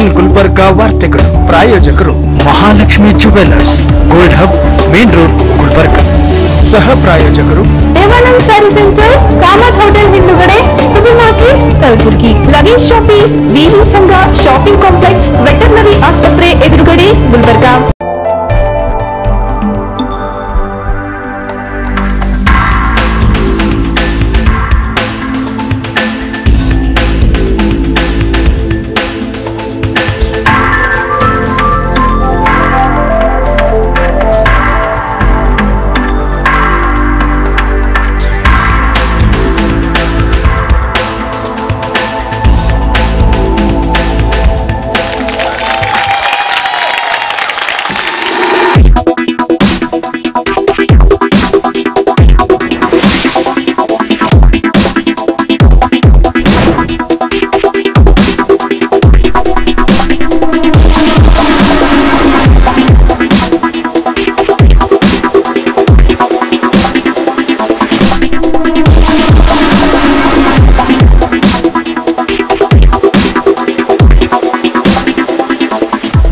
One Gulbarga ವಾರ್ತೆಗಳು ಪ್ರಾಯೋಜಕರು Mahalakshmi jewellers gold hub main road Gulbarga ಸಹ ಪ್ರಾಯೋಜಕರು ದೇವಾನಂದ್ ಸ್ಯಾರಿ ಸೆಂಟರ್ ಕಾಮತ್ ಹೋಟೆಲ್ ಹಿಂದುಗಡೆ super market Kalaburagi luggage shopping V V Sangha shopping complex veterinary ಆಸ್ಪತ್ರೆ ಎದುರುಗಡೆ Gulbarga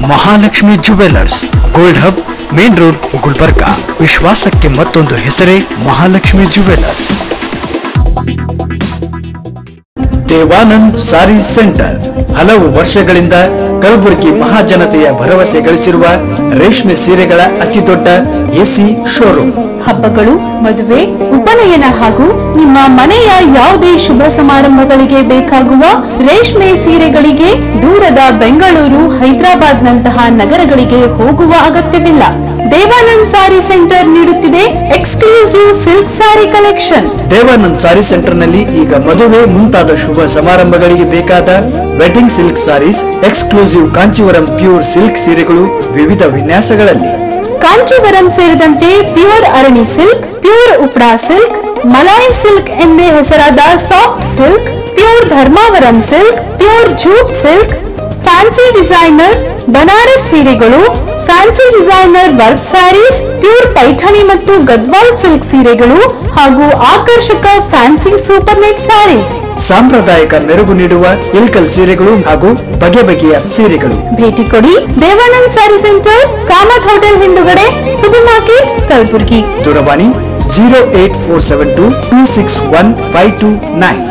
Mahalakshmi jewellers gold hub main road Gulbarga ವಿಶ್ವಾಸಕ್ಕೆ ಮತ್ತೊಂದು ಹೆಸರೇ ಮಹಾಲಕ್ಷ್ಮಿ ಜುವೆಲ್ಲರ್ಸ್ ದೇವಾನಂದ್ ಸಾರಿ ಸೆಂಟರ್. ಹಲವು ವರ್ಷಗಳಿಂದ ಕಲಬುರಗಿ ಮಹಾಜನತೆಯ ಭರವಸೆ ಗಳಿಸಿರುವ ರೇಷ್ಮೆ ಸೀರೆಗಳ ಅತಿದೊಡ್ಡ ಎಸಿ ಶೋರೂಮ್. ಹಬ್ಬಗಳು ಮದುವೆ ಉಪನಯನ ಹಾಗೂ ನಿಮ್ಮ ಮನೆಯ ಯಾವುದೇ ಶುಭ ಸಮಾರಂಭಗಳಿಗೆ ಬೇಕಾಗುವ ರೇಷ್ಮೆ ಸೀರೆಗಳಿಗೆ ದೂರದ ಬೆಂಗಳೂರು ಹೈದರಾಬಾದ್ ನಂತಹ ನಗರಗಳಿಗೆ ಹೋಗುವ ಅಗತ್ಯವಿಲ್ಲ. ದೇವಾನಂದ್ ಸಾರಿ ಸೆಂಟರ್ ನೀಡುತ್ತಿದೆ exclusive silk sari collection. Devanand sari ಸೆಂಟರ್ನಲ್ಲಿ ಈಗ ಮದುವೆ ಮುಂತಾದ ಶುಭ ಸಮಾರಂಭಗಳಿಗೆ ಬೇಕಾದ wedding silk saris exclusive Kanjeevaram pure silk ಸೀರೆಗಳು ವಿವಿಧ ವಿನ್ಯಾಸಗಳಲ್ಲಿ. ಕಾಂಚೀವರಂ ಸೇರಿದಂತೆ pure Arani silk, pure Uppada silk, Malai silk ಎಂದೇ ಹೆಸರಾದ soft silk, pure Dharmavaram silk, pure jute silk fancy designer Banaras ಸೀರೆಗಳು fancy designer work saris pure Paithani ಮತ್ತು Gadwal silk ಸೀರೆಗಳು ಹಾಗೂ ಆಕರ್ಷಕ ಫ್ಯಾನ್ಸಿ ಸೂಪರ್ ನೆಟ್ ಸ್ಯಾರೀಸ್ ಸಾಂಪ್ರದಾಯಿಕ ಮೆರುಗು ನೀಡುವ ಇಲ್ಕಲ್ ಸೀರೆಗಳು ಹಾಗೂ ಬಗೆ ಬಗೆಯ ಸೀರೆಗಳು. ಭೇಟಿ ಕೊಡಿ ದೇವಾನಂದ್ ಸ್ಯಾರಿ ಸೆಂಟರ್ ಕಾಮತ್ ಹೋಟೆಲ್ ಹಿಂದುಗಡೆ ಸೂಪರ್ ಮಾರ್ಕೆಟ್ ಕಲಬುರಗಿ ದೂರವಾಣಿ zero eight four seven two two six one five two nine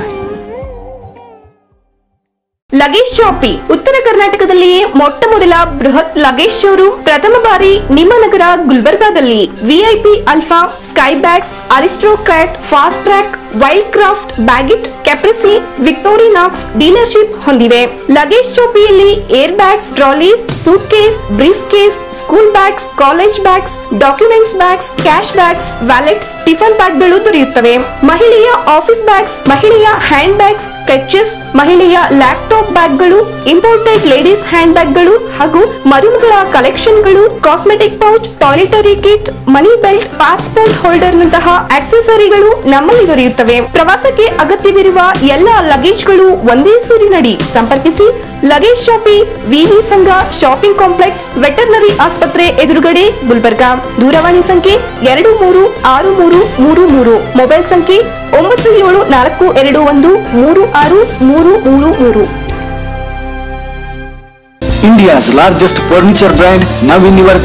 luggage shoppe ಉತ್ತರ ಕರ್ನಾಟಕದಲ್ಲಿಯೇ ಮೊಟ್ಟ ಮೊದಲ ಬೃಹತ್ ಲಗೇಜ್ ಶೋರೂಮ್. ಪ್ರಥಮ ಬಾರಿ ನಿಮ್ಮ ನಗರ ಗುಲ್ಬರ್ಗಾದಲ್ಲಿ. VIP Alfa Skybags Aristocrat Fastrack Wildcraft Baggit Caprese Victorinox dealership ಹೊಂದಿವೆ. Luggage ಚೌಪಿಯಲ್ಲಿ air bags trolleys suitcase briefcase school bags college bags documents bags cash bags wallets tiffin ಬ್ಯಾಗ್ಗಳು ದೊರೆಯುತ್ತವೆ. ಮಹಿಳೆಯ ಆಫೀಸ್ ಬ್ಯಾಗ್ಸ್ ಮಹಿಳೆಯ ಹ್ಯಾಂಡ್ ಬ್ಯಾಗ್ಸ್ ಕ್ರಚಸ್ ಮಹಿಳೆಯ laptop ಬ್ಯಾಗ್ಗಳು imported ladies hand ಬ್ಯಾಗ್ಗಳು ಹಾಗೂ ಮರುಮಗಳ ಕಲೆಕ್ಷನ್ಗಳು cosmetic pouch toiletry kit money belt passport holder ನಂತಹ ಆಕ್ಸೆಸರಿಗಳು ನಮ್ಮಲ್ಲಿ ದೊರೆಯುತ್ತವೆ. ಪ್ರವಾಸಕ್ಕೆ ಅಗತ್ಯವಿರುವ ಎಲ್ಲ ಲಗೇಜ್ಗಳು ಒಂದೇ ಸೂರಿನಡಿ. ಸಂಪರ್ಕಿಸಿ. ಲಗೇಜ್ ಶಾಪಿ ವಿವಿ ಸಂಘ ಶಾಪಿಂಗ್ ಕಾಂಪ್ಲೆಕ್ಸ್ ವೆಟರ್ನರಿ ಆಸ್ಪತ್ರೆ ಎದುರುಗಡೆ ಗುಲ್ಬರ್ಗಾ. ದೂರವಾಣಿ ಸಂಖ್ಯೆ ಎರಡು ಮೂರು ಆರು ಮೂರು ಮೂರು ಮೂರು. ಮೊಬೈಲ್ ಸಂಖ್ಯೆ ಒಂಬತ್ತು ಏಳು ನಾಲ್ಕು ಎರಡು ಒಂದು ಮೂರು ಆರು ಮೂರು ಮೂರು ಮೂರು. India's largest furniture brand now in your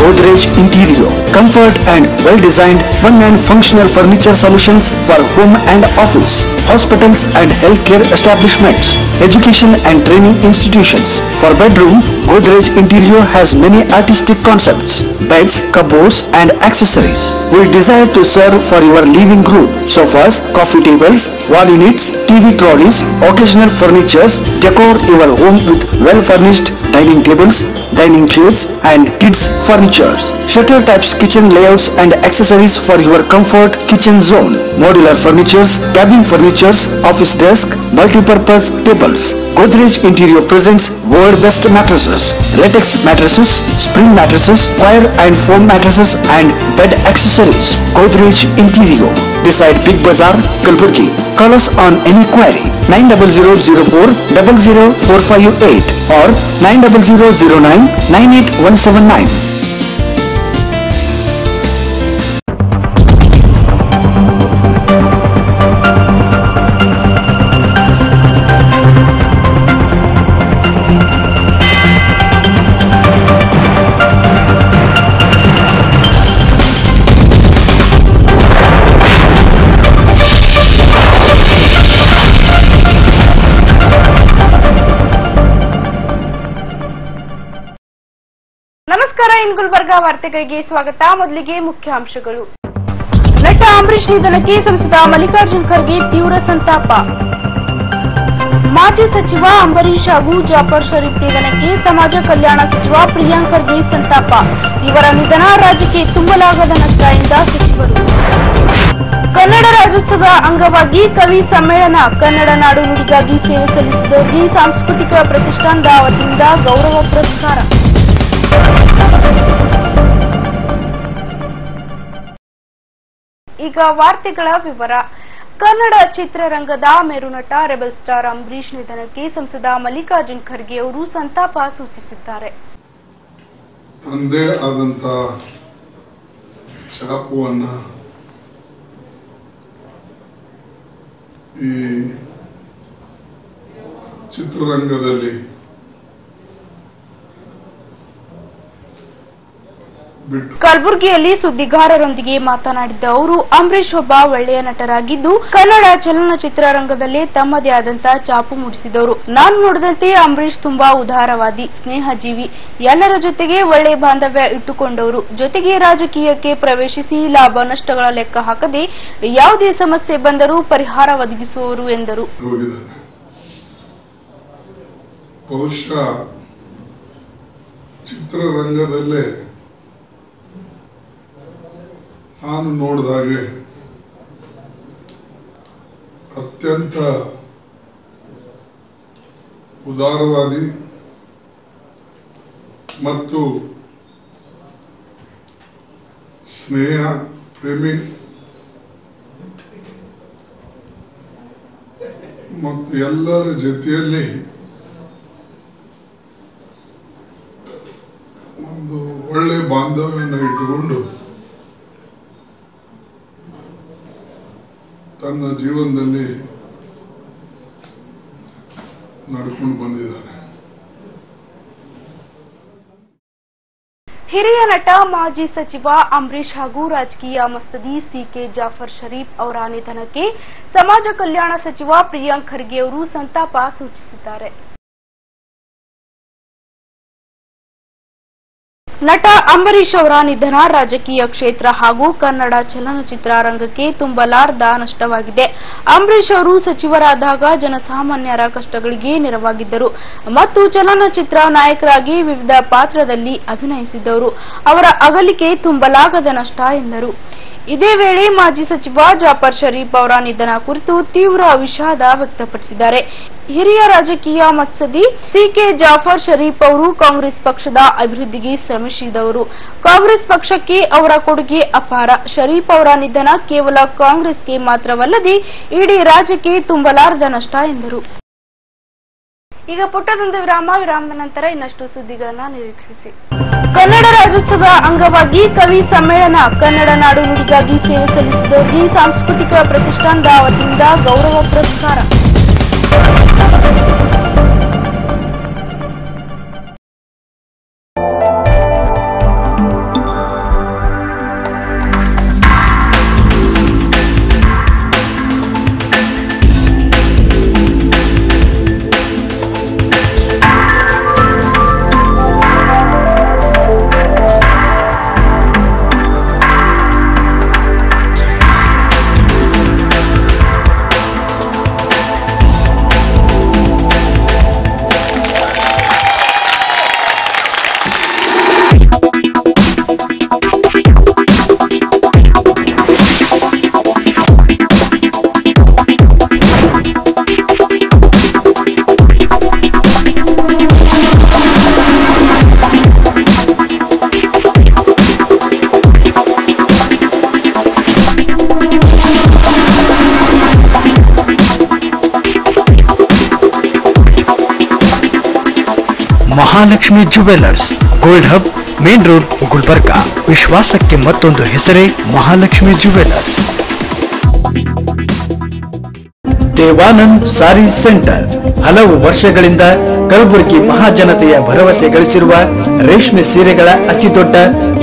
Godrej Interior. Comfort and well-designed, fun and functional furniture solutions for home and office, hospitals and healthcare establishments, education and training institutions. For bedroom, Godrej Interior has many artistic concepts, beds, cupboards and accessories. We desire to serve for your living room, sofas, coffee tables, wall units, TV trolleys, occasional furnitures, decor your home with well-furnished dining tables, dining chairs and kids furnitures. Shutter types kitchen layouts and accessories for your comfort kitchen zone. Modular furnitures, cabin furnitures, office desk, multi-purpose tables. Godrej Interior presents world best mattresses, latex mattresses, spring mattresses, wire and foam mattresses and bed accessories. Godrej Interior beside Big Bazaar, Kalburgi. Call us on any query 90004 00458 or 90009 98179. Nine Gulbarga ವಾರ್ತೆಗಳಿಗೆ ಸ್ವಾಗತ. ಮೊದಲಿಗೆ ಮುಖ್ಯಾಂಶಗಳು ನಟ ಅಂಬರೀಶ್ ನಿಧನಕ್ಕೆ ಸಂಸದ ಮಲ್ಲಿಕಾರ್ಜುನ್ ಖರ್ಗೆ ತೀವ್ರ ಸಂತಾಪ. ಮಾಜಿ ಸಚಿವ ಅಂಬರೀಶ್ ಹಾಗೂ ಜಾಫರ್ ಶರೀಫ್ ನಿಧನಕ್ಕೆ ಸಮಾಜ ಕಲ್ಯಾಣ ಸಚಿವ ಪ್ರಿಯಾಂಕ್ ಖರ್ಗೆ ಸಂತಾಪ. ಇವರ ನಿಧನ ರಾಜ್ಯಕ್ಕೆ ತುಂಬಲಾಗದ ನಷ್ಟ ಎಂದ ಸಚಿವರು. ಕನ್ನಡ ರಾಜ್ಯೋತ್ಸವ ಅಂಗವಾಗಿ ಕವಿ ಸಮ್ಮೇಳನ ಕನ್ನಡ ನಾಡು ನುಡಿಗಾಗಿ ಸೇವೆ ಸಲ್ಲಿಸಿದವರಿಗೆ ಸಾಂಸ್ಕೃತಿಕ ಪ್ರತಿಷ್ಠಾನದ ವತಿಯಿಂದ ಗೌರವ ಪುರಸ್ಕಾರ. ವಾರ್ತೆಗಳ ವಿವರ. ಕನ್ನಡ ಚಿತ್ರರಂಗದ ಮೇರುನಟ ರೆಬಲ್ ಸ್ಟಾರ್ ಅಂಬರೀಷ್ ನಿಧನಕ್ಕೆ ಸಂಸದ ಮಲ್ಲಿಕಾರ್ಜುನ್ ಖರ್ಗೆ ಅವರು ಸಂತಾಪ ಸೂಚಿಸಿದ್ದಾರೆ. ತಂದೆ ಆದಂತ ಶಾಪವನ್ನ ಈ ಚಿತ್ರರಂಗದಲ್ಲಿ ಕಲಬುರಗಿಯಲ್ಲಿ ಸುದ್ದಿಗಾರರೊಂದಿಗೆ ಮಾತನಾಡಿದ ಅವರು ಅಂಬರೀಶ್ ಒಬ್ಬ ಒಳ್ಳೆಯ ನಟರಾಗಿದ್ದು ಕನ್ನಡ ಚಲನಚಿತ್ರ ರಂಗದಲ್ಲಿ ತಮ್ಮದೇ ಆದಂತ ಚಾಪು ಮೂಡಿಸಿದವರು. ನಾನು ನೋಡಿದಂತೆ ಅಂಬರೀಶ್ ತುಂಬಾ ಉದಾರವಾದಿ ಸ್ನೇಹಜೀವಿ ಎಲ್ಲರ ಜೊತೆಗೆ ಒಳ್ಳೆ ಬಾಂಧವ್ಯ ಇಟ್ಟುಕೊಂಡವರು. ಜೊತೆಗೆ ರಾಜಕೀಯಕ್ಕೆ ಪ್ರವೇಶಿಸಿ ಲಾಭ ನಷ್ಟಗಳ ಲೆಕ್ಕ ಹಾಕದೆ ಯಾವುದೇ ಸಮಸ್ಯೆ ಬಂದರೂ ಪರಿಹಾರ ಒದಗಿಸುವವರು ಎಂದರು. ಬಹುಶಃ ಚಿತ್ರರಂಗದಲ್ಲೇ ನಾನು ನೋಡಿದಾಗೆ ಅತ್ಯಂತ ಉದಾರವಾದಿ ಮತ್ತು ಸ್ನೇಹ ಪ್ರೇಮಿ ಮತ್ತು ಎಲ್ಲರ ಜೊತೆಯಲ್ಲಿ ಒಂದು ಒಳ್ಳೆ ಬಾಂಧವ್ಯವನ್ನು ಇಟ್ಟುಕೊಂಡು ತನ್ನ ಜೀವನದಲ್ಲಿ ನಡ್ಕೊಂಡು ಬಂದಿದ್ದಾರೆ. ಹಿರಿಯ ನಟ, ಮಾಜಿ ಸಚಿವ ಅಂಬರೀಶ್ ಹಾಗೂ ರಾಜಕೀಯ ಮಸ್ತದಿ ಸಿಕೆ ಜಾಫರ್ ಶರೀಫ್ ಅವರ ನಿಧನಕ್ಕೆ ಸಮಾಜ ಕಲ್ಯಾಣ ಸಚಿವ ಪ್ರಿಯಾಂಕ್ ಖರ್ಗೆ ಅವರು ಸಂತಾಪ ಸೂಚಿಸಿದ್ದಾರೆ. ನಟ ಅಂಬರೀಶ್ ಅವರ ನಿಧನ ರಾಜಕೀಯ ಕ್ಷೇತ್ರ ಹಾಗೂ ಕನ್ನಡ ಚಲನಚಿತ್ರ ರಂಗಕ್ಕೆ ತುಂಬಲಾರ್ದ ನಷ್ಟವಾಗಿದೆ. ಅಂಬರೀಶ್ ಅವರು ಸಚಿವರಾದಾಗ ಜನಸಾಮಾನ್ಯರ ಕಷ್ಟಗಳಿಗೆ ನೆರವಾಗಿದ್ದರು. ಮತ್ತು ಚಲನಚಿತ್ರ ನಾಯಕರಾಗಿ ವಿವಿಧ ಪಾತ್ರದಲ್ಲಿ ಅಭಿನಯಿಸಿದ್ದವರು ಅವರ ಅಗಲಿಕೆ ತುಂಬಲಾಗದ ನಷ್ಟ ಎಂದರು. ಇದೇ ವೇಳೆ ಮಾಜಿ ಸಚಿವ ಜಾಫರ್ ಶರೀಫ್ ಅವರ ನಿಧನ ಕುರಿತು ತೀವ್ರ ವಿಷಾದ ವ್ಯಕ್ತಪಡಿಸಿದ್ದಾರೆ. ಹಿರಿಯ ರಾಜಕೀಯ ಮತ್ಸದಿ ಸಿಕೆ ಜಾಫರ್ ಶರೀಫ್ ಅವರು ಕಾಂಗ್ರೆಸ್ ಪಕ್ಷದ ಅಭಿವೃದ್ಧಿಗೆ ಶ್ರಮಿಸಿದವರು. ಕಾಂಗ್ರೆಸ್ ಪಕ್ಷಕ್ಕೆ ಅವರ ಕೊಡುಗೆ ಅಪಾರ. ಶರೀಫ್ ಅವರ ನಿಧನ ಕೇವಲ ಕಾಂಗ್ರೆಸ್ಗೆ ಮಾತ್ರವಲ್ಲದೆ ಇಡೀ ರಾಜ್ಯಕ್ಕೆ ತುಂಬಲಾರದ ನಷ್ಟ ಎಂದರು. ಈಗ ಪುಟ್ಟದೊಂದು ವಿರಾಮ, ವಿರಾಮದ ನಂತರ ಇನ್ನಷ್ಟು ಸುದ್ದಿಗಳನ್ನ ನಿರೀಕ್ಷಿಸಿ. ಕನ್ನಡ ರಾಜ್ಯೋತ್ಸವ ಅಂಗವಾಗಿ ಕವಿ ಸಮ್ಮೇಳನ ಕನ್ನಡ ನಾಡು ನುಡಿಗಾಗಿ ಸೇವೆ ಸಲ್ಲಿಸಿದವರಿಗೆ ಸಾಂಸ್ಕೃತಿಕ ಪ್ರತಿಷ್ಠಾನದ ವತಿಯಿಂದ ಗೌರವ ಪುರಸ್ಕಾರ. Mahalakshmi jewellers gold hub main road Gulbarga ವಿಶ್ವಾಸಕ್ಕೆ ಮತ್ತೊಂದು ಹೆಸರೇ ಮಹಾಲಕ್ಷ್ಮಿ ಜುವೆಲ್ಲರ್ಸ್ ದೇವಾನಂದ್ ಸಾರಿ ಸೆಂಟರ್. ಹಲವು ವರ್ಷಗಳಿಂದ ಕಲಬುರಗಿ ಮಹಾಜನತೆಯ ಭರವಸೆ ಗಳಿಸಿರುವ ರೇಷ್ಮೆ ಸೀರೆಗಳ ಅತಿದೊಡ್ಡ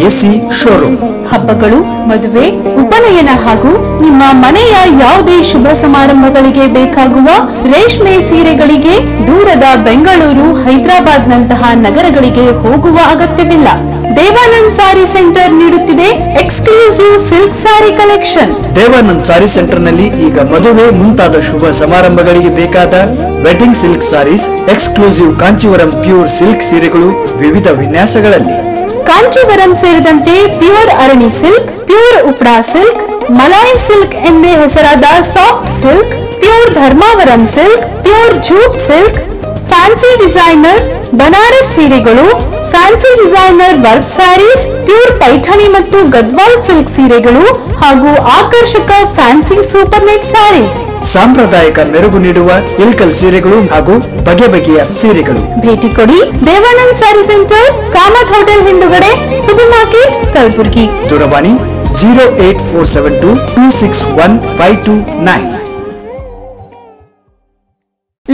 ಎಸಿ ಶೋರೂಮ್. ಹಬ್ಬಗಳು, ಮದುವೆ, ಉಪನಯನ ಹಾಗೂ ನಿಮ್ಮ ಮನೆಯ ಯಾವುದೇ ಶುಭ ಸಮಾರಂಭಗಳಿಗೆ ಬೇಕಾಗುವ ರೇಷ್ಮೆ ಸೀರೆಗಳಿಗೆ ದೂರದ ಬೆಂಗಳೂರು ಹೈದರಾಬಾದ್ ನಂತಹ ನಗರಗಳಿಗೆ ಹೋಗುವ ಅಗತ್ಯವಿಲ್ಲ. ದೇವಾನಂದ್ ಸಾರಿ ಸೆಂಟರ್ ನೀಡುತ್ತಿದೆ exclusive silk sari collection. Devanand sari ಸೆಂಟರ್ನಲ್ಲಿ ಈಗ ಮದುವೆ ಮುಂತಾದ ಶುಭ ಸಮಾರಂಭಗಳಿಗೆ ಬೇಕಾದ wedding silk saris exclusive Kanjeevaram pure silk ಸೀರೆಗಳು ವಿವಿಧ ವಿನ್ಯಾಸಗಳಲ್ಲಿ. ಕಾಂಚೀವರಂ ಸೇರಿದಂತೆ pure Arani silk pure Uppada silk Malai silk ಎಂದೇ ಹೆಸರಾದ soft silk pure Dharmavaram silk pure jute silk fancy designer Banaras ಸೀರೆಗಳು fancy designer work saris pure Paithani ಮತ್ತು Gadwal silk ಸೀರೆಗಳು ಹಾಗೂ ಆಕರ್ಷಕ ಫ್ಯಾನ್ಸಿ ಸೂಪರ್ ನೆಟ್ ಸ್ಯಾರೀಸ್. ಸಾಂಪ್ರದಾಯಿಕ ಮೆರುಗು ನೀಡುವ ಇಲ್ಕಲ್ ಸೀರೆಗಳು ಹಾಗೂ ಬಗೆ ಬಗೆಯ ಸೀರೆಗಳು. ಭೇಟಿ ಕೊಡಿ ದೇವಾನಂದ್ ಸ್ಯಾರಿ ಸೆಂಟರ್ ಕಾಮತ್ ಹೋಟೆಲ್ ಹಿಂದುಗಡೆ ಸೂಪರ್ ಮಾರ್ಕೆಟ್ ಕಲಬುರಗಿ. ದೂರವಾಣಿ zero eight four seven two two six one five two nine.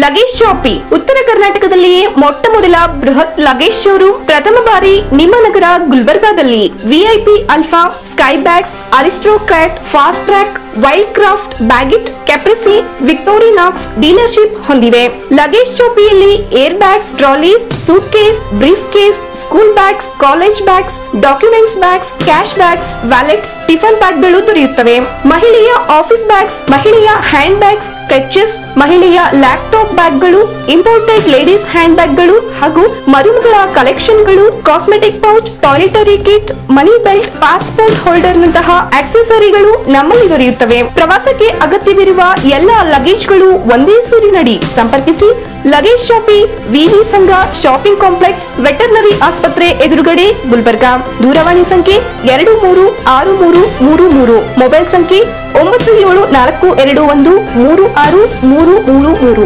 Luggage shoppe ಉತ್ತರ ಕರ್ನಾಟಕದಲ್ಲಿಯೇ ಮೊಟ್ಟ ಮೊದಲ ಬೃಹತ್ ಲಗೇಜ್ ಶೋರೂಮ್ ಪ್ರಥಮ ಬಾರಿ ನಿಮ್ಮ ನಗರ ಗುಲ್ಬರ್ಗಾದಲ್ಲಿ. VIP Alpha Sky bags Aristocrat Fastrack Wildcraft Baggit Caprese Victorinox dealership ಹೊಂದಿವೆ. Luggage ಶಾಪಿಯಲ್ಲಿ air bags trolleys suitcase briefcase school bags college bags documents bags cash bags wallets tiffin ಬ್ಯಾಗ್ಗಳು ದೊರೆಯುತ್ತವೆ. ಮಹಿಳೆಯ ಆಫೀಸ್ ಬ್ಯಾಗ್ಸ್ ಮಹಿಳೆಯ hand bags clutches ಮಹಿಳೆಯ laptop ಬ್ಯಾಗ್ಗಳು imported ladies hand ಬ್ಯಾಗ್ಗಳು ಹಾಗೂ ಮರುಮಗಳ ಕಲೆಕ್ಷನ್ಗಳು cosmetic pouch toiletry kit money belt passport holder ನಂತಹ ಆಕ್ಸೆಸರಿಗಳು ನಮ್ಮಲ್ಲಿ ದೊರೆಯುತ್ತವೆ. ಪ್ರವಾಸಕ್ಕೆ ಅಗತ್ಯವಿರುವ ಎಲ್ಲ ಲಗೇಜ್ಗಳು ಒಂದೇ ಸೂರಿನಡಿ. ಸಂಪರ್ಕಿಸಿ. ಲಗೇಜ್ ಶಾಪಿ ವಿವಿ ಸಂಘ ಶಾಪಿಂಗ್ ಕಾಂಪ್ಲೆಕ್ಸ್ ವೆಟರ್ನರಿ ಆಸ್ಪತ್ರೆ ಎದುರುಗಡೆ ಗುಲ್ಬರ್ಗಾ. ದೂರವಾಣಿ ಸಂಖ್ಯೆ ಎರಡು ಮೂರು ಆರು ಮೂರು ಮೂರು ಮೂರು. ಮೊಬೈಲ್ ಸಂಖ್ಯೆ ಒಂಬತ್ತು ಏಳು ನಾಲ್ಕು ಎರಡು ಒಂದು ಮೂರು ಆರು ಮೂರು ಮೂರು ಮೂರು.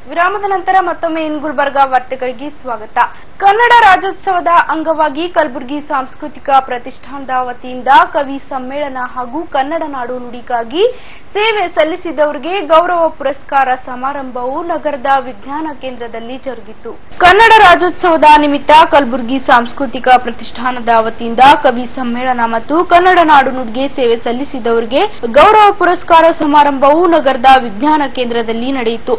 ವಿರಾಮದ ನಂತರ ಮತ್ತೊಮ್ಮೆ ಇನ್ ಗುಲ್ಬರ್ಗಾ ವಾರ್ತೆಗಳಿಗೆ ಸ್ವಾಗತ. ಕನ್ನಡ ರಾಜ್ಯೋತ್ಸವದ ಅಂಗವಾಗಿ ಕಲಬುರಗಿ ಸಾಂಸ್ಕೃತಿಕ ಪ್ರತಿಷ್ಠಾನದ ವತಿಯಿಂದ ಕವಿ ಸಮ್ಮೇಳನ ಹಾಗೂ ಕನ್ನಡ ನಾಡು ನುಡಿಗಾಗಿ ಸೇವೆ ಸಲ್ಲಿಸಿದವರಿಗೆ ಗೌರವ ಪುರಸ್ಕಾರ ಸಮಾರಂಭವು ನಗರದ ವಿಜ್ಞಾನ ಕೇಂದ್ರದಲ್ಲಿ ಜರುಗಿತು. ಕನ್ನಡ ರಾಜ್ಯೋತ್ಸವದ ನಿಮಿತ್ತ ಕಲಬುರಗಿ ಸಾಂಸ್ಕೃತಿಕ ಪ್ರತಿಷ್ಠಾನದ ವತಿಯಿಂದ ಕವಿ ಸಮ್ಮೇಳನ ಮತ್ತು ಕನ್ನಡ ನಾಡು ನುಡಿಗೆ ಸೇವೆ ಸಲ್ಲಿಸಿದವರಿಗೆ ಗೌರವ ಪುರಸ್ಕಾರ ಸಮಾರಂಭವು ನಗರದ ವಿಜ್ಞಾನ ಕೇಂದ್ರದಲ್ಲಿ ನಡೆಯಿತು.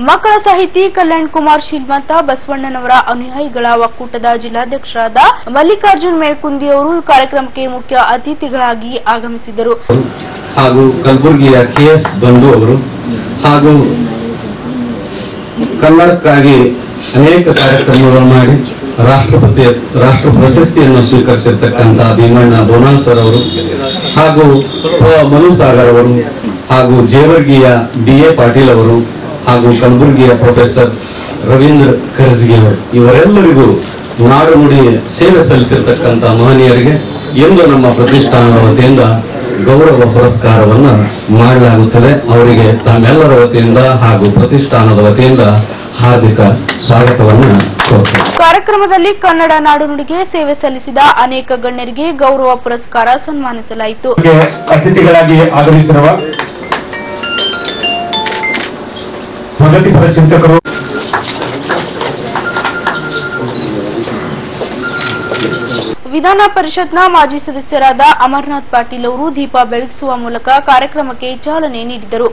ಮಕ್ಕಳ ಸಾಹಿತಿ ಕಲ್ಯಾಣ್ ಕುಮಾರ್ ಶ್ರೀಮಂತ ಬಸವಣ್ಣನವರ ಅನುಯಾಯಿಗಳ ಒಕ್ಕೂಟದ ಜಿಲ್ಲಾಧ್ಯಕ್ಷರಾದ ಮಲ್ಲಿಕಾರ್ಜುನ್ ಮೇಳ್ಕುಂದಿ ಅವರು ಕಾರ್ಯಕ್ರಮಕ್ಕೆ ಮುಖ್ಯ ಅತಿಥಿಗಳಾಗಿ ಆಗಮಿಸಿದರು. ಹಾಗೂ ಕಲಬುರಗಿಯ ಕೆಎಸ್ ಬಂಧು ಅವರು ಹಾಗೂ ಕನ್ನಡಕ್ಕಾಗಿ ಅನೇಕ ಕಾರ್ಯಕ್ರಮಗಳನ್ನು ಮಾಡಿ ರಾಷ್ಟ್ರಪತಿ, ರಾಷ್ಟ್ರ ಪ್ರಶಸ್ತಿಯನ್ನು ಸ್ವೀಕರಿಸಿರ್ತಕ್ಕಂತಹ ಭೀಮಣ್ಣ ಬೋನಾಲ್ ಸರ್ ಅವರು ಹಾಗೂ. ಮನು ಸಾಗರ್ ಅವರು ಹಾಗೂ ಜೇವರ್ಗಿಯ ಡಿ. ಎ. ಪಾಟೀಲ್ ಅವರು ಹಾಗೂ ಕಲಬುರಗಿಯ ಪ್ರೊಫೆಸರ್ ರವೀಂದ್ರ ಖರ್ಜಿಗೆ ಅವರು ಇವರೆಲ್ಲರಿಗೂ ನಾಡು ನುಡಿ ಸೇವೆ ಸಲ್ಲಿಸಿರ್ತಕ್ಕಂಥ ಮಹನೀಯರಿಗೆ ಎಂದು ನಮ್ಮ ಪ್ರತಿಷ್ಠಾನದ ವತಿಯಿಂದ ಗೌರವ ಪುರಸ್ಕಾರವನ್ನು ಮಾಡಲಾಗುತ್ತದೆ. ಅವರಿಗೆ ತಮ್ಮೆಲ್ಲರ ವತಿಯಿಂದ ಹಾಗೂ ಪ್ರತಿಷ್ಠಾನದ ವತಿಯಿಂದ ಹಾರ್ದಿಕ ಸ್ವಾಗತವನ್ನು ಕಾರ್ಯಕ್ರಮದಲ್ಲಿ ಕನ್ನಡ ನಾಡುನುಡಿಗೆ ಸೇವೆ ಸಲ್ಲಿಸಿದ ಅನೇಕ ಗಣ್ಯರಿಗೆ ಗೌರವ ಪುರಸ್ಕಾರ ಸನ್ಮಾನಿಸಲಾಯಿತು. ಅತಿಥಿಗಳಾಗಿ ಆಗಮಿಸಿರುವ ಪ್ರಗತಿಪರ ಚಿಂತಕರು. ವಿಧಾನ ಪರಿಷತ್ನ ಮಾಜಿ ಸದಸ್ಯರಾದ ಅಮರನಾಥ್ ಪಾಟೀಲ್ ಅವರು ದೀಪ ಬೆಳಗಿಸುವ ಮೂಲಕ ಕಾರ್ಯಕ್ರಮಕ್ಕೆ ಚಾಲನೆ ನೀಡಿದರು.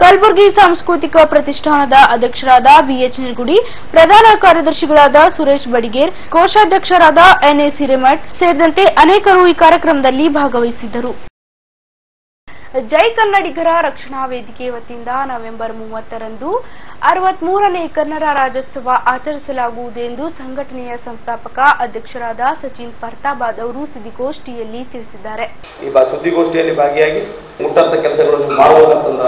ಕಲಬುರಗಿ ಸಾಂಸ್ಕೃತಿಕ ಪ್ರತಿಷ್ಠಾನದ ಅಧ್ಯಕ್ಷರಾದ ಬಿಎಚ್ ನಿರ್ಗುಡಿ ಪ್ರಧಾನ ಕಾರ್ಯದರ್ಶಿಗಳಾದ ಸುರೇಶ್ ಬಡಿಗೇರ್ ಕೋಶಾಧ್ಯಕ್ಷರಾದ ಎನ್ಎ ಹಿರೇಮಠ್ ಸೇರಿದಂತೆ ಅನೇಕರು ಈ ಕಾರ್ಯಕ್ರಮದಲ್ಲಿ ಭಾಗವಹಿಸಿದ್ದರು. ಜೈ ಕನ್ನಡಿಗರ ರಕ್ಷಣಾ ವೇದಿಕೆ ವತಿಯಿಂದ ನವೆಂಬರ್ ಮೂವತ್ತರಂದು ಅರವತ್ಮೂರನೇ ಕನ್ನಡ ರಾಜ್ಯೋತ್ಸವ ಆಚರಿಸಲಾಗುವುದು ಎಂದು ಸಂಘಟನೆಯ ಸಂಸ್ಥಾಪಕ ಅಧ್ಯಕ್ಷರಾದ ಸಚಿನ್ ಪರ್ತಾಬಾದ್ ಅವರು ಸುದ್ದಿಗೋಷ್ಠಿಯಲ್ಲಿ ತಿಳಿಸಿದ್ದಾರೆ. ಈ ಸುದ್ದಿಗೋಷ್ಠಿಯಲ್ಲಿ ಭಾಗಿಯಾಗಿ ಮುಟ್ಟಂತ ಕೆಲಸಗಳನ್ನು ನೀವು ಮಾಡ್ಬೋದಂತಂದ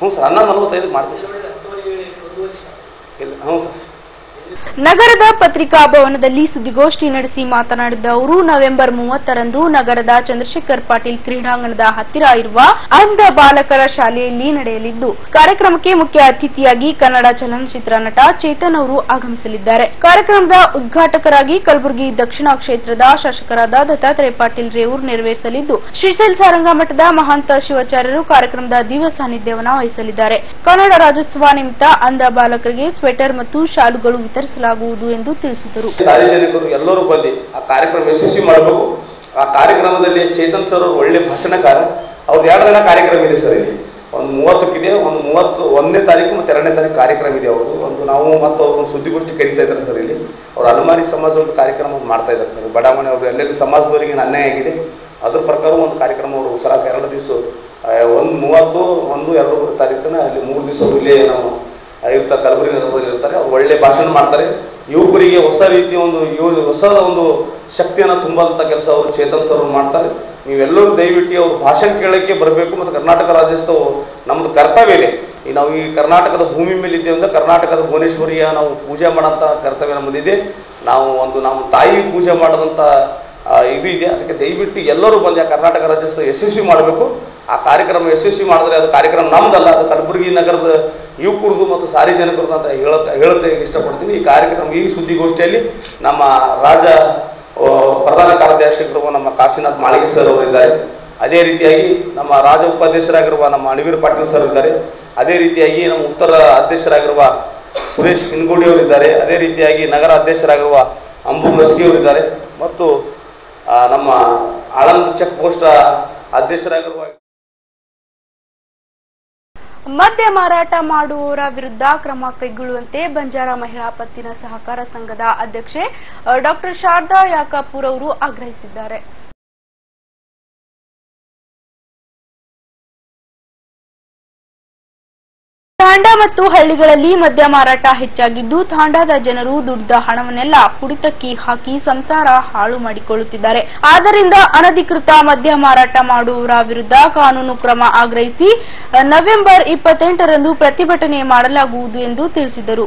ಹ್ಞೂ ಸರ್, ಅನ್ನ ನಲವತ್ತೈದು ಮಾಡ್ತೀವಿ ಸರ್. ಇಲ್ಲ, ಹ್ಞೂ ಸರ್. ನಗರದ ಪತ್ರಿಕಾ ಭವನದಲ್ಲಿ ಸುದ್ದಿಗೋಷ್ಠಿ ನಡೆಸಿ ಮಾತನಾಡಿದ ಅವರು, ನವೆಂಬರ್ ಮೂವತ್ತರಂದು ನಗರದ ಚಂದ್ರಶೇಖರ್ ಪಾಟೀಲ್ ಕ್ರೀಡಾಂಗಣದ ಹತ್ತಿರ ಇರುವ ಅಂಧ ಬಾಲಕರ ಶಾಲೆಯಲ್ಲಿ ನಡೆಯಲಿದ್ದು, ಕಾರ್ಯಕ್ರಮಕ್ಕೆ ಮುಖ್ಯ ಅತಿಥಿಯಾಗಿ ಕನ್ನಡ ಚಲನಚಿತ್ರ ನಟ ಚೇತನ್ ಅವರು ಆಗಮಿಸಲಿದ್ದಾರೆ. ಕಾರ್ಯಕ್ರಮದ ಉದ್ಘಾಟಕರಾಗಿ ಕಲಬುರಗಿ ದಕ್ಷಿಣ ಕ್ಷೇತ್ರದ ಶಾಸಕರಾದ ದತ್ತಾತ್ರೇಯ ಪಾಟೀಲ್ ರೇವೂರ್ ನೆರವೇರಿಸಲಿದ್ದು, ಶ್ರೀಶೈಲ್ ಸಾರಂಗ ಮಠದ ಮಹಾಂತ ಶಿವಾಚಾರ್ಯರು ಕಾರ್ಯಕ್ರಮದ ದಿವ್ಯ ಸಾನ್ನಿಧ್ಯವನ್ನು ವಹಿಸಲಿದ್ದಾರೆ. ಕನ್ನಡ ರಾಜ್ಯೋತ್ಸವ ನಿಮಿತ್ತ ಅಂಧ ಬಾಲಕರಿಗೆ ಸ್ವೆಟರ್ ಮತ್ತು ಶಾಲುಗಳು ವಿತರಿಸಲಾಗುವುದು ಎಂದು ತಿಳಿಸಿದರು. ಸಾರ್ವಜನಿಕರು ಎಲ್ಲರೂ ಬಂದು ಆ ಕಾರ್ಯಕ್ರಮ ಯಶಸ್ವಿ ಮಾಡಬೇಕು. ಆ ಕಾರ್ಯಕ್ರಮದಲ್ಲಿ ಚೇತನ್ ಸರ್ ಒಳ್ಳೆ ಭಾಷಣಕಾರ. ಅವ್ರದ್ದು ಎರಡು ದಿನ ಕಾರ್ಯಕ್ರಮ ಇದೆ ಸರ್ ಇಲ್ಲಿ. ಒಂದು ಮೂವತ್ತಕ್ಕಿದೆ ಒಂದು ಮೂವತ್ತು, ಒಂದನೇ ತಾರೀಕು ಮತ್ತು ಎರಡನೇ ತಾರೀಕು ಕಾರ್ಯಕ್ರಮ ಇದೆ ಅವರು ಒಂದು ನಾವು ಮತ್ತು ಅವ್ರು ಒಂದು ಸುದ್ದಿಗೋಷ್ಠಿ ಕರೀತಾ ಇದ್ದಾರೆ ಸರ್ ಇಲ್ಲಿ. ಅವ್ರು ಅಲಮಾರಿ ಸಮಾಜ ಒಂದು ಕಾರ್ಯಕ್ರಮ ಮಾಡ್ತಾ ಇದ್ದಾರೆ ಸರ್. ಬಡಾವಣೆ ಅವರು ಎಲ್ಲೆಲ್ಲಿ ಸಮಾಜದವರಿಗೆ ಅನ್ಯಾಯ ಆಗಿದೆ, ಅದ್ರ ಪ್ರಕಾರ ಒಂದು ಕಾರ್ಯಕ್ರಮ ಅವರು ಉಸಿರಾಕ ಎರಡು ದಿವಸ ಒಂದು ಮೂವತ್ತು, ಒಂದು, ಎರಡು ತಾರೀಕು ಅಲ್ಲಿ ಮೂರು ದಿವಸ ಇಲ್ಲಿ ನಾವು ಇರ್ತಾರೆ ಕಲಬುರಗಿ ನಗರದಲ್ಲಿ ಇರ್ತಾರೆ, ಅವ್ರು ಒಳ್ಳೆ ಭಾಷಣ ಮಾಡ್ತಾರೆ. ಯುವಕರಿಗೆ ಹೊಸ ರೀತಿಯ ಒಂದು ಯುವ ಹೊಸದ ಒಂದು ಶಕ್ತಿಯನ್ನು ತುಂಬಂಥ ಕೆಲಸ ಅವರು ಚೇತನ್ ಸರ್ ಮಾಡ್ತಾರೆ. ನೀವೆಲ್ಲರೂ ದಯವಿಟ್ಟು ಅವ್ರ ಭಾಷಣ ಕೇಳೋಕ್ಕೆ ಬರಬೇಕು ಮತ್ತು ಕರ್ನಾಟಕ ರಾಜ್ಯೋತ್ಸವ ನಮ್ಮದು ಕರ್ತವ್ಯ ಇದೆ. ಈ ನಾವು ಈ ಕರ್ನಾಟಕದ ಭೂಮಿ ಮೇಲೆ ಇದ್ದೇವೆ ಅಂದರೆ ಕರ್ನಾಟಕದ ಭುವನೇಶ್ವರಿಯ ನಾವು ಪೂಜೆ ಮಾಡೋಂಥ ಕರ್ತವ್ಯ ನಮ್ಮದಿದೆ. ನಾವು ಒಂದು ನಮ್ಮ ತಾಯಿ ಪೂಜೆ ಮಾಡಿದಂಥ ಇದು ಇದೆ. ಅದಕ್ಕೆ ದಯವಿಟ್ಟು ಎಲ್ಲರೂ ಬಂದು ಆ ಕರ್ನಾಟಕ ರಾಜ್ಯೋತ್ಸವ ಯಶಸ್ವಿ ಮಾಡಬೇಕು. ಆ ಕಾರ್ಯಕ್ರಮ ಯಶಸ್ವಿ ಮಾಡಿದ್ರೆ ಅದು ಕಾರ್ಯಕ್ರಮ ನಮ್ಮದಲ್ಲ ಅದು ಕಲಬುರಗಿ ನಗರದ ಯುವಕರದು ಮತ್ತು ಸಾರ್ವಜನಿಕರದ್ದು ಅಂತ ಹೇಳುತ್ತ, ಹೇಳುತ್ತೆ, ಇಷ್ಟಪಡ್ತೀನಿ. ಈ ಕಾರ್ಯಕ್ರಮ ಈ ಸುದ್ದಿಗೋಷ್ಠಿಯಲ್ಲಿ ನಮ್ಮ ರಾಜ ಪ್ರಧಾನ ಕಾರ್ಯದರ್ಶಕರು ನಮ್ಮ ಕಾಶಿನಾಥ್ ಮಾಳಿಗೆ ಸರ್ ಅವರಿದ್ದಾರೆ ಅದೇ ರೀತಿಯಾಗಿ ನಮ್ಮ ರಾಜ ಉಪಾಧ್ಯಕ್ಷರಾಗಿರುವ ನಮ್ಮ ಅಣಿವೀರ್ ಪಾಟೀಲ್ ಸರ್ ಇದ್ದಾರೆ. ಅದೇ ರೀತಿಯಾಗಿ ನಮ್ಮ ಉತ್ತರ ಅಧ್ಯಕ್ಷರಾಗಿರುವ ಸುರೇಶ್ ಕಿನ್ಗೋಡಿ ಅವರಿದ್ದಾರೆ ಅದೇ ರೀತಿಯಾಗಿ ನಗರ ಅಧ್ಯಕ್ಷರಾಗಿರುವ ಅಂಬು ಮಸ್ಕಿ ಅವರಿದ್ದಾರೆ ಮತ್ತು ನಮ್ಮ ಆಳಂದ ಚೆಕ್ ಪೋಸ್ಟ್ ಅಧ್ಯಕ್ಷರಾಗಿರುವ ಮದ್ಯ ಮಾರಾಟ ಮಾಡುವವರ ವಿರುದ್ಧ ಕ್ರಮ ಕೈಗೊಳ್ಳುವಂತೆ ಬಂಜಾರ ಮಹಿಳಾ ಪತ್ತಿನ ಸಹಕಾರ ಸಂಘದ ಅಧ್ಯಕ್ಷೆ ಡಾಕ್ಟರ್ ಶಾರದಾ ಯಾಕಾಪುರ್ ಅವರು ಆಗ್ರಹಿಸಿದ್ದಾರೆ. ತಾಂಡಾ ಮತ್ತು ಹಳ್ಳಿಗಳಲ್ಲಿ ಮದ್ಯ ಮಾರಾಟ ಹೆಚ್ಚಾಗಿದ್ದು ತಾಂಡಾದ ಜನರು ದುಡ್ದ ಹಣವನ್ನೆಲ್ಲ ಕುಡಿತಕ್ಕೆ ಹಾಕಿ ಸಂಸಾರ ಹಾಳು ಮಾಡಿಕೊಳ್ಳುತ್ತಿದ್ದಾರೆ. ಆದ್ದರಿಂದ ಅನಧಿಕೃತ ಮದ್ಯ ಮಾರಾಟ ಮಾಡುವವರ ವಿರುದ್ಧ ಕಾನೂನು ಕ್ರಮ ಆಗ್ರಹಿಸಿ ನವೆಂಬರ್ ಇಪ್ಪತ್ತೆಂಟರಂದು ಪ್ರತಿಭಟನೆ ಮಾಡಲಾಗುವುದು ಎಂದು ತಿಳಿಸಿದರು.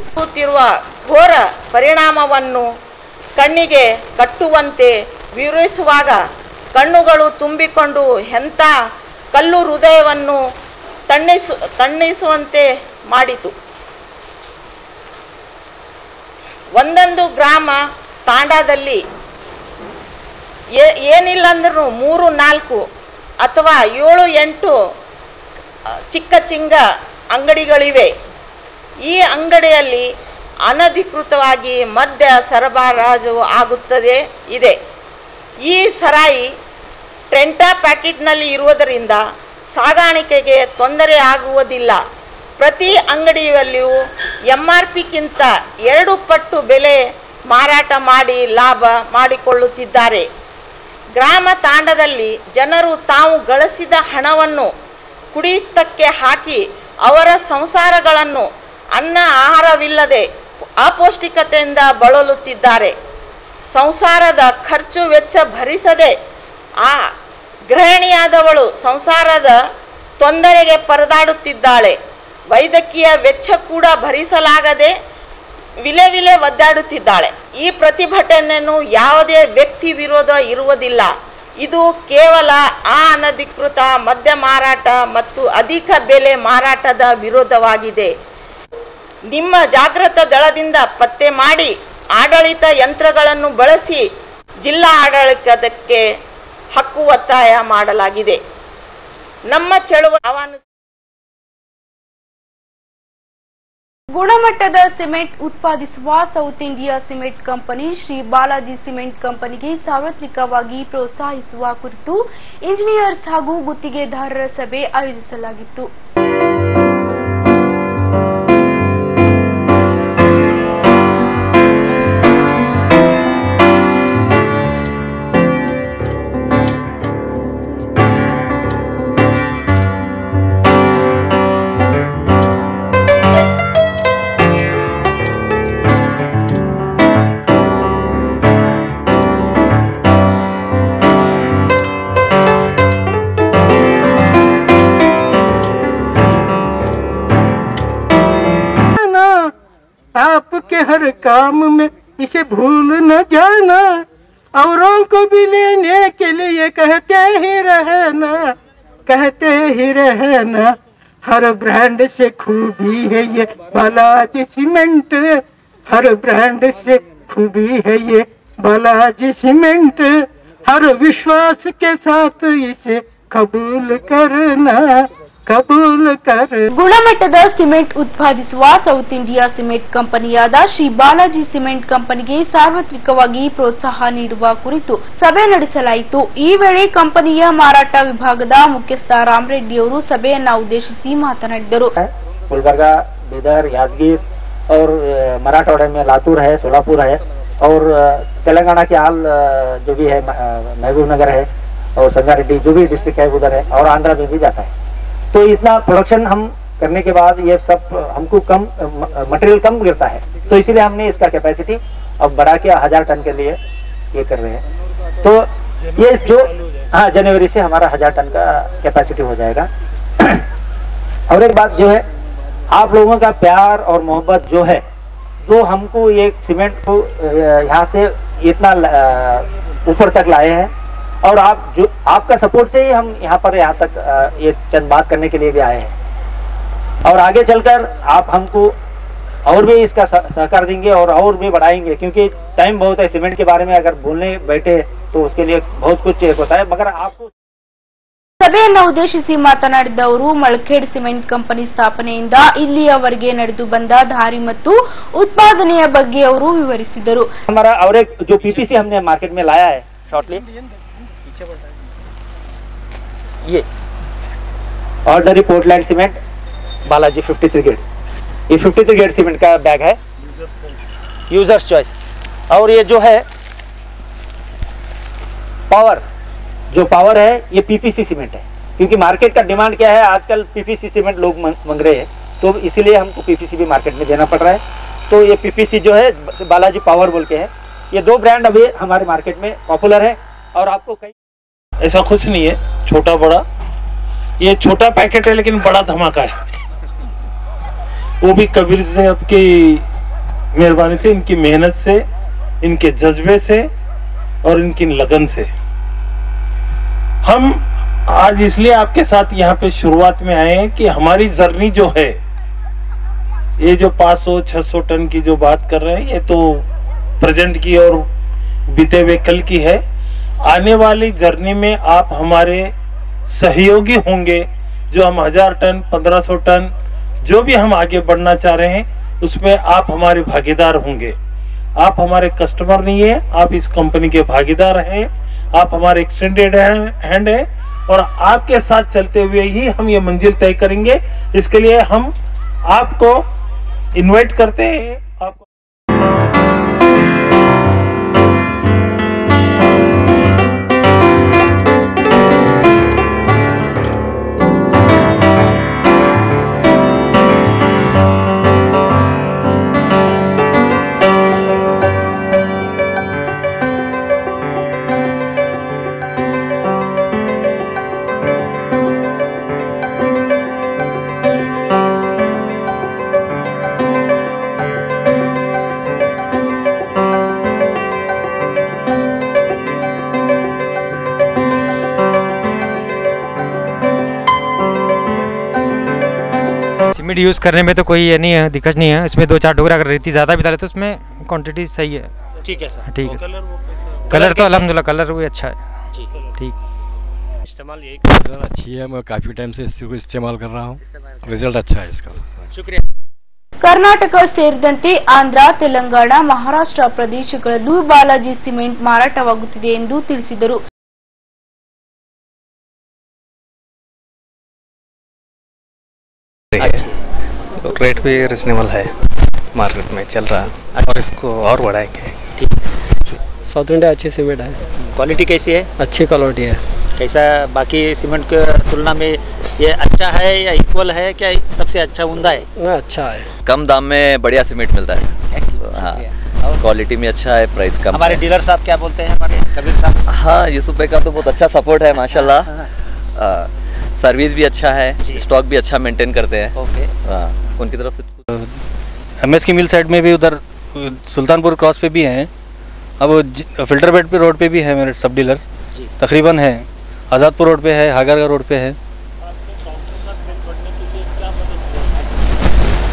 ಘೋರ ಪರಿಣಾಮವನ್ನು ಕಣ್ಣಿಗೆ ಕಟ್ಟುವಂತೆ ವಿವರಿಸುವಾಗ ಕಣ್ಣುಗಳು ತುಂಬಿಕೊಂಡು ಎಂಥ ಕಲ್ಲು ಹೃದಯವನ್ನು ತಣ್ಣಿಸು, ತಣ್ಣಿಸುವಂತೆ ಮಾಡಿತು. ಒಂದೊಂದು ಗ್ರಾಮ ತಾಂಡಾದಲ್ಲಿ ಏನಿಲ್ಲಂದ್ರೂ ಮೂರು, ನಾಲ್ಕು ಅಥವಾ ಏಳು, ಎಂಟು ಚಿಕ್ಕ ಚಿಂಗ ಅಂಗಡಿಗಳಿವೆ. ಈ ಅಂಗಡಿಯಲ್ಲಿ ಅನಧಿಕೃತವಾಗಿ ಮದ್ಯ ಸರಬರಾಜು ಆಗುತ್ತದೆ, ಇದೆ. ಈ ಸರಾಯಿ ಟ್ರೆಂಟಾ ಪ್ಯಾಕೆಟ್ನಲ್ಲಿ ಇರುವುದರಿಂದ ಸಾಗಾಣಿಕೆಗೆ ತೊಂದರೆ ಆಗುವುದಿಲ್ಲ. ಪ್ರತಿ ಅಂಗಡಿಯಲ್ಲಿಯೂ ಎಂ ಆರ್ ಪಿಗಿಂತ ಎರಡು ಪಟ್ಟು ಬೆಲೆ ಮಾರಾಟ ಮಾಡಿ ಲಾಭ ಮಾಡಿಕೊಳ್ಳುತ್ತಿದ್ದಾರೆ. ಗ್ರಾಮ ತಾಂಡದಲ್ಲಿ ಜನರು ತಾವು ಗಳಿಸಿದ ಹಣವನ್ನು ಕುಡಿತಕ್ಕೆ ಹಾಕಿ ಅವರ ಸಂಸಾರಗಳನ್ನು ಅನ್ನ ಆಹಾರವಿಲ್ಲದೆ ಅಪೌಷ್ಟಿಕತೆಯಿಂದ ಬಳಲುತ್ತಿದ್ದಾರೆ. ಸಂಸಾರದ ಖರ್ಚು ವೆಚ್ಚ ಭರಿಸದೆ ಆ ಗೃಹಿಣಿಯಾದವಳು ಸಂಸಾರದ ತೊಂದರೆಗೆ ಪರದಾಡುತ್ತಿದ್ದಾಳೆ. ವೈದ್ಯಕೀಯ ವೆಚ್ಚ ಕೂಡ ಭರಿಸಲಾಗದೆ ವಿಲೆ ವಿಲೆ ಒದ್ದಾಡುತ್ತಿದ್ದಾಳೆ. ಈ ಪ್ರತಿಭಟನೆಯನ್ನು ಯಾವುದೇ ವ್ಯಕ್ತಿ ವಿರೋಧ ಇರುವುದಿಲ್ಲ. ಇದು ಕೇವಲ ಆ ಅನಧಿಕೃತ ಮದ್ಯ ಮಾರಾಟ ಮತ್ತು ಅಧಿಕ ಬೆಲೆ ಮಾರಾಟದ ವಿರೋಧವಾಗಿದೆ. ನಿಮ್ಮ ಜಾಗೃತ ದಳದಿಂದ ಪತ್ತೆ ಮಾಡಿ ಆಡಳಿತ ಯಂತ್ರಗಳನ್ನು ಬಳಸಿ ಜಿಲ್ಲಾ ಆಡಳಿತಕ್ಕೆ ಹಕ್ಕು ಒತ್ತಾಯ ಮಾಡಲಾಗಿದೆ. ನಮ್ಮ ಚಳುವಳಿ ಗುಣಮಟ್ಟದ ಸಿಮೆಂಟ್ ಉತ್ಪಾದಿಸುವ South India cement company, Shri Balaji cement ಕಂಪನಿಗೆ ಸಾರ್ವತ್ರಿಕವಾಗಿ ಪ್ರೋತ್ಸಾಹಿಸುವ ಕುರಿತು ಇಂಜಿನಿಯರ್ಸ್ ಹಾಗೂ ಗುತ್ತಿಗೆದಾರರ ಸಭೆ ಆಯೋಜಿಸಲಾಗಿತ್ತು. हर काम में इसे भूल न जाना, औरों को भी लेने के लिए कहते ही रहना, कहते ही रहना, हर ब्रांड से खूबी है ये बालाजी सीमेंट, हर ब्रांड से खूबी है ये बालाजी सीमेंट, हर विश्वास के साथ इसे कबूल करना। कबूल कर ಗುಣಮಟ್ಟದ ಸಿಮೆಂಟ್ ಉತ್ಪಾದಿಸುವ ಸೌತ್ ಇಂಡಿಯಾ ಸಿಮೆಂಟ್ ಕಂಪನಿಯಾದ ಶ್ರೀ ಬಾಲಾಜಿ ಸಿಮೆಂಟ್ ಕಂಪನಿಗೆ ಸಾರ್ವತ್ರಿಕವಾಗಿ ಪ್ರೋತ್ಸಾಹ ನೀಡುವ ಕುರಿತು ಸಭೆ ನಡೆಸಲಾಯಿತು ಈ ವೇಳೆ ಕಂಪನಿಯ ಮಾರಾಟ ವಿಭಾಗದ ಮುಖ್ಯಸ್ಥ ರಾಮರೆಡ್ಡಿ ಅವರು ಸಭೆಯನ್ನ ಉದ್ದೇಶಿಸಿ ಮಾತನಾಡಿದರು गुलबर्गा बीदर यादगीर और अ, मराठवाड़े में लातूर है सोलापुर है और अ, तेलंगाना के हाल अ, जो भी है म- अ, महबूब नगर है और संगारेड्डी जो भी डिस्ट्रिक्ट है उधर है और आंध्रा में भी जाता है तो इतना प्रोडक्शन हम करने के बाद ये सब, हमको कम मटेरियल कम गिरता है। तो इसीलिए हमने इसका कैपेसिटी अब बढ़ा के हज़ार टन के लिए ये कर रहे हैं। तो ये जो हाँ जनवरी से हमारा हज़ार टन का कैपेसिटी हो जाएगा। और एक बात जो है, आप लोगों का प्यार और मोहब्बत जो है, वो हमको ये सीमेंट को यहाँ से इतना ऊपर तक लाए हैं। और आप जो आपका सपोर्ट से ही हम यहाँ पर यहाँ तक अ, ये चंद बात करने के लिए भी आए हैं और आगे चलकर आप हमको और भी इसका सह- सहकार देंगे और और भी बढ़ाएंगे क्योंकि टाइम बहुत है सीमेंट के बारे में अगर बोलने बैठे तो उसके लिए बहुत कुछ एक होता है मगर आपको ಸಭೆಯನ್ನ ಉದ್ದೇಶಿಸಿ ಮಾತನಾಡಿದ ಅವರು ಮಳಖೇಡ್ ಸಿಮೆಂಟ್ ಕಂಪನಿ ಸ್ಥಾಪನೆಯಿಂದ ಇಲ್ಲಿಯವರೆಗೆ ನಡೆದು ಬಂದ ದಾರಿ ಮತ್ತು ಉತ್ಪಾದನೆಯ ಬಗ್ಗೆ ಅವರು ವಿವರಿಸಿದರು हमारा और एक जो पीपीसी हमने ये। Ordinary Portland cement Balaji 53 grade ये 53 ग्रेड सीमेंट का बैग है। यूज़र्स चॉइस और ये जो है पावर जो पावर है, ये पीपीसी सीमेंट है। क्योंकि मार्केट का डिमांड क्या है, आजकल पीपीसी सीमेंट लोग मांग रहे हैं। तो इसीलिए हमको पीपीसी भी मार्केट में देना पड़ रहा है। तो ये पीपीसी जो है, बालाजी पावर बोल के है। ये दो ब्रांड अभी हमारे मार्केट में पॉपुलर है। और आपको कई ऐसा कुछ नहीं है, छोटा बड़ा। ये छोटा पैकेट है, लेकिन बड़ा धमाका है। वो भी कबीर साहब की मेहरबानी से, इनकी मेहनत से, इनके जज्बे से और इनकी लगन से। हम आज इसलिए आपके साथ यहाँ पे शुरुआत में आए हैं कि हमारी जर्नी जो है, ये जो 500 600 टन की जो बात कर रहे हैं, ये तो प्रेजेंट की और बीते हुए कल की है। आने वाली जर्नी में आप हमारे सहयोगी होंगे, जो हम हज़ार टन 1500 टन, जो भी हम आगे बढ़ना चाह रहे हैं, उसमें आप हमारे भागीदार होंगे। आप हमारे कस्टमर नहीं है, आप इस कंपनी के भागीदार हैं, आप हमारे एक्सटेंडेड हैंड है, और आपके साथ चलते हुए ही हम ये मंजिल तय करेंगे। इसके लिए हम आपको इनवाइट करते हैं। सीमेंट यूज़ करने में तो कोई ये नहीं है दिक्कत नहीं है इसमें दो चार टुकड़ा अगर रेती ज़्यादा भी डाले तो उसमें क्वांटिटी सही है ठीक है सर ठीक है कलर तो अलहमदिल्ला कलर भी अच्छा है ठीक इस्तेमाल यही कर सर अच्छी है मैं काफ़ी टाइम से इसको इस्तेमाल कर रहा हूँ रिजल्ट अच्छा है इसका शुक्रिया ಕರ್ನಾಟಕ ಸೇರಿದಂತೆ ಆಂಧ್ರ ತೆಲಂಗಾಣ ಮಹಾರಾಷ್ಟ್ರ ಪ್ರದೇಶಗಳಲ್ಲೂ ಬಾಲಾಜಿ ಸಿಮೆಂಟ್ ಮಾರಾಟವಾಗುತ್ತಿದೆ ಎಂದು ತಿಳಿಸಿದರು रेट भी रिजनेबल है मार्केट में चल रहा। है और इसको और बढ़ाएँगे। ठीक। साउथ इंडिया अच्छी सीमेंट है। क्वालिटी कैसी है? अच्छी क्वालिटी है। कैसा बाकी सीमेंट के तुलना में ये अच्छा है या इक्वल है क्या सबसे अच्छा उमदा है? अच्छा है। कम दाम में बढ़िया सीमेंट मिलता है। हाँ। क्वालिटी में अच्छा है प्राइस कम हमारे डीलर साहब क्या बोलते हैं? हमारे कबीर साहब। हाँ यूसुफ भाई का तो बहुत अच्छा सपोर्ट है माशाल्लाह। हाँ, सर्विस भी अच्छा है स्टॉक भी अच्छा मेंटेन करते हैं। ओके हाँ, उनकी तरफ़ से? एम एस की मिल साइड में भी उधर सुल्तानपुर क्रॉस पे भी हैं। अब फ़िल्टर बेड पे रोड पे भी है मेरे सब डीलर्स। तकरीबन है। आज़ादपुर रोड पे है हागरगा रोड पे है।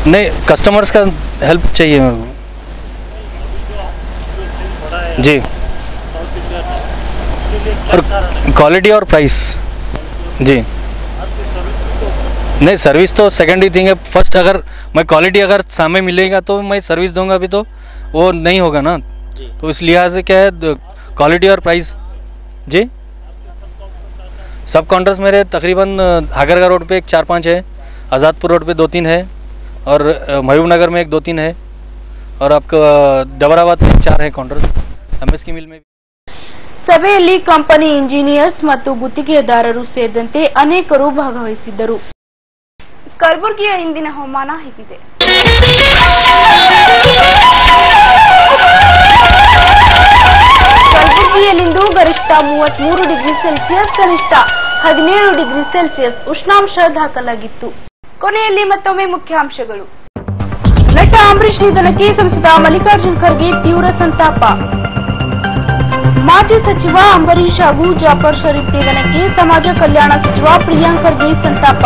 नहीं कस्टमर्स का हेल्प चाहिए मेरे को। जी। और क्वालिटी और प्राइस जी। नहीं सर्विस तो सेकेंडरी थिंग है फर्स्ट अगर मैं क्वालिटी अगर सामने मिलेगा तो मैं सर्विस दूंगा अभी तो वो नहीं होगा ना तो इस लिहाज से क्या है क्वालिटी और प्राइस जी सब काउंटर्स मेरे तकरीबन हागरगा रोड पे एक चार पांच है आज़ादपुर रोड पे दो तीन है और अ, महबूब नगर में एक दो तीन है और आपका डबराबाद में चार है काउंटर एम की मिल में ಸಭೆಯಲ್ಲಿ ಕಂಪನಿ ಇಂಜಿನಿಯರ್ಸ್ ಮತ್ತು ಗುತ್ತಿಗೆದಾರರು ಸೇರಿದಂತೆ ಅನೇಕರು ಭಾಗವಹಿಸಿದ್ದರು ಕಲಬುರಗಿಯ ಇಂದಿನ ಹವಾಮಾನ ಹೀಗಿದೆ. ಕಲಬುರಗಿಯಲ್ಲಿಂದು ಗರಿಷ್ಠ ಮೂವತ್ಮೂರು ಡಿಗ್ರಿ ಸೆಲ್ಸಿಯಸ್, ಕನಿಷ್ಠ ಹದಿನೇಳು ಡಿಗ್ರಿ ಸೆಲ್ಸಿಯಸ್ ಉಷ್ಣಾಂಶ ದಾಖಲಾಗಿತ್ತು. ಕೊನೆಯಲ್ಲಿ ಮತ್ತೊಮ್ಮೆ ಮುಖ್ಯಾಂಶಗಳು. ನಟ ಅಂಬರೀಶ್ ನಿಧನಕ್ಕೆ ಸಂಸದ ಮಲ್ಲಿಕಾರ್ಜುನ್ ಖರ್ಗೆ ತೀವ್ರ ಸಂತಾಪ. ಮಾಜಿ ಸಚಿವ ಅಂಬರೀಶ್ ಹಾಗೂ ಜಾಫರ್ ಶರೀಫ್ ನಿಧನಕ್ಕೆ ಸಮಾಜ ಕಲ್ಯಾಣ ಸಚಿವ ಪ್ರಿಯಾಂಕ್ ಖರ್ಗೆ ಸಂತಾಪ.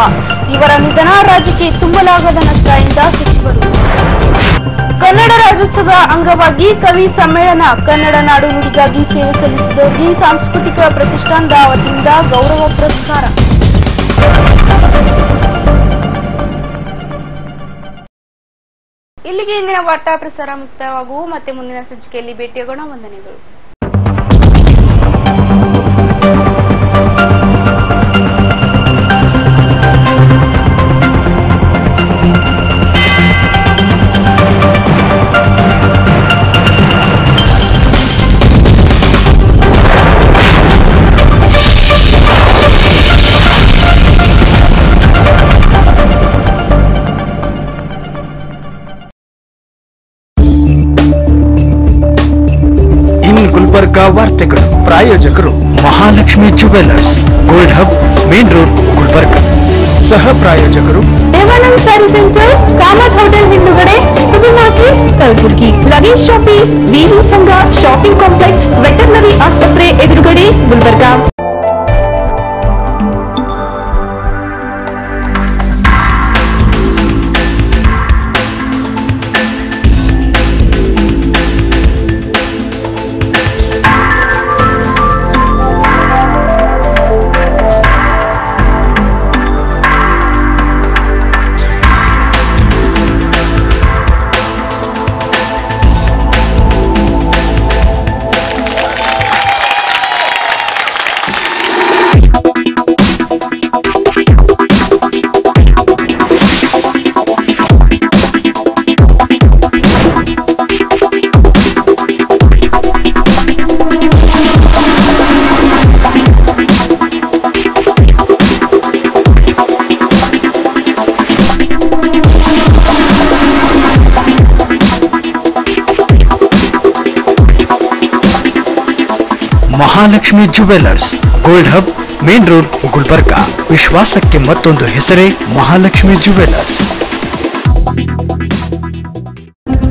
ಇವರ ನಿಧನ ರಾಜ್ಯಕ್ಕೆ ತುಂಬಲಾಗದ ನಷ್ಟ ಎಂದ ಸಚಿವರು. ಕನ್ನಡ ರಾಜ್ಯೋತ್ಸವ ಅಂಗವಾಗಿ ಕವಿ ಸಮ್ಮೇಳನ ಕನ್ನಡ ನಾಡು ನುಡಿಗಾಗಿ ಸೇವೆ ಸಲ್ಲಿಸಿದವರಿಗೆ ಸಾಂಸ್ಕೃತಿಕ ಪ್ರತಿಷ್ಠಾನದ ವತಿಯಿಂದ ಗೌರವ ಪುರಸ್ಕಾರ. ಇಲ್ಲಿಗೆ ಇಂದಿನ ವಾರ್ತಾ ಪ್ರಸಾರ ಮುಕ್ತವಾಗುವು ಮತ್ತೆ ಮುಂದಿನ ಸಂಚಿಕೆಯಲ್ಲಿ ಭೇಟಿಯಾಗೋಣ. ವಂದನೆಗಳು. ಇನ್ ಸಹ ಪ್ರಾಯೋಜಕರು. ದೇವಾನಂದ್ ಸ್ಯಾರಿ ಸೆಂಟರ್ ಕಾಮತ್ ಹೋಟೆಲ್ ಹಿಂದುಗಡೆ supermarket Kalaburagi luggage shopping V V Sangha shopping complex veterinary ಆಸ್ಪತ್ರೆ ಎದುರುಗಡೆ, Gulbarga. Mahalakshmi jewellers gold hub main road Gulbarga ವಿಶ್ವಾಸಕ್ಕೆ ಮತ್ತೊಂದು ಹೆಸರೇ ಮಹಾಲಕ್ಷ್ಮಿ ಜುವೆಲ್ಲರ್ಸ್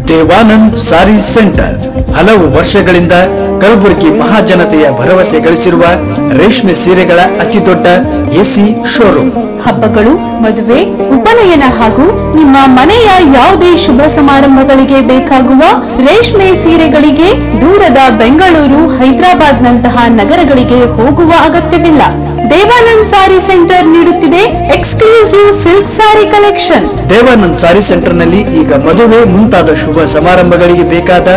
ದೇವಾನಂದ್ ಸಾರಿ ಸೆಂಟರ್. ಹಲವು ವರ್ಷಗಳಿಂದ ಕಲಬುರಗಿ ಮಹಾಜನತೆಯ ಭರವಸೆ ಗಳಿಸಿರುವ ರೇಷ್ಮೆ ಸೀರೆಗಳ ಅತಿದೊಡ್ಡ ಎಸಿ ಶೋರೂಮ್. ಹಬ್ಬಗಳು ಮದುವೆ ಉಪನಯನ ಹಾಗೂ ನಿಮ್ಮ ಮನೆಯ ಯಾವುದೇ ಶುಭ ಸಮಾರಂಭಗಳಿಗೆ ಬೇಕಾಗುವ ರೇಷ್ಮೆ ಸೀರೆಗಳಿಗೆ ದೂರದ ಬೆಂಗಳೂರು ಹೈದರಾಬಾದ್ ನಂತಹ ನಗರಗಳಿಗೆ ಹೋಗುವ ಅಗತ್ಯವಿಲ್ಲ. ದೇವಾನಂದ್ ಸಾರಿ ಸೆಂಟರ್ ನೀಡುತ್ತಿದೆ exclusive silk sari collection. Devanand sari ಸೆಂಟರ್ನಲ್ಲಿ ಈಗ ಮದುವೆ ಮುಂತಾದ ಶುಭ ಸಮಾರಂಭಗಳಿಗೆ ಬೇಕಾದ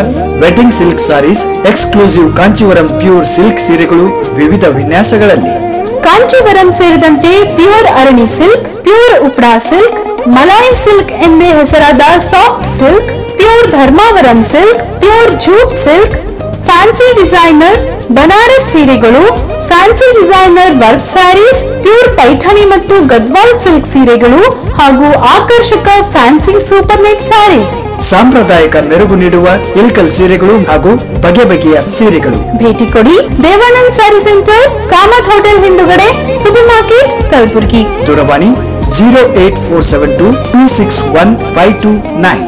wedding silk saris exclusive Kanchipuram pure silk ಸೀರೆಗಳು ವಿವಿಧ ವಿನ್ಯಾಸಗಳಲ್ಲಿ. ಕಾಂಚೀವರಂ ಸೇರಿದಂತೆ pure Arani silk, pure Uppada silk, Malai silk ಎಂದೇ ಹೆಸರಾದ soft silk, pure Dharmavaram silk, pure jute silk, fancy designer, Banaras ಸೀರೆಗಳು fancy designer work saris pure Paithani ಮತ್ತು Gadwal silk ಸೀರೆಗಳು ಹಾಗೂ ಆಕರ್ಷಕ ಫ್ಯಾನ್ಸಿ ಸೂಪರ್ ನೆಟ್ ಸ್ಯಾರೀಸ್. ಸಾಂಪ್ರದಾಯಿಕ ಮೆರುಗು ನೀಡುವ ಇಲ್ಕಲ್ ಸೀರೆಗಳು ಹಾಗೂ ಬಗೆ ಬಗೆಯ ಸೀರೆಗಳು. ಭೇಟಿ ಕೊಡಿ ದೇವಾನಂದ್ ಸ್ಯಾರಿ ಸೆಂಟರ್ ಕಾಮತ್ ಹೋಟೆಲ್ ಹಿಂದುಗಡೆ ಸೂಪರ್ ಮಾರ್ಕೆಟ್ ಕಲಬುರಗಿ. ದೂರವಾಣಿ zero eight four seven two two six one five two nine.